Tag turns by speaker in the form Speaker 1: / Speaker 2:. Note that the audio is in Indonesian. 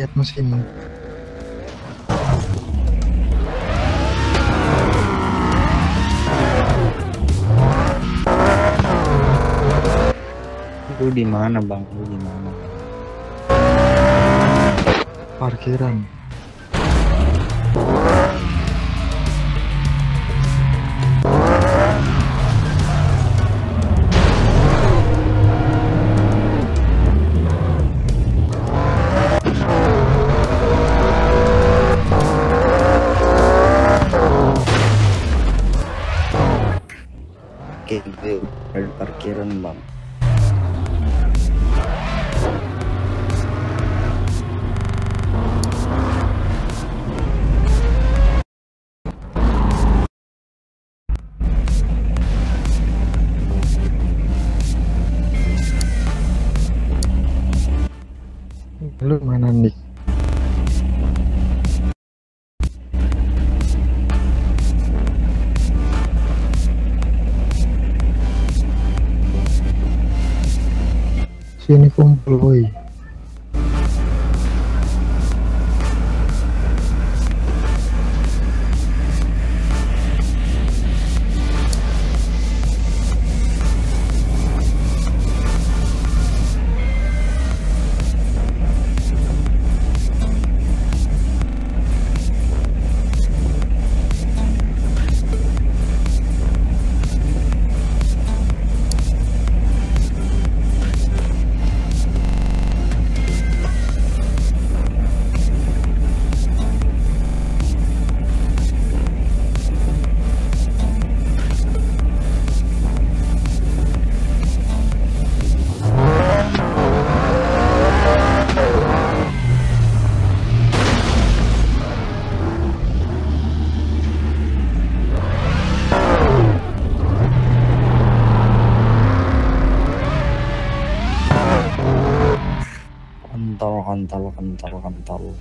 Speaker 1: lihat mesinnya
Speaker 2: Lu di mana bang? Lu di mana?
Speaker 1: parkiran
Speaker 2: di parkiran bang. comboio 한다고 한다고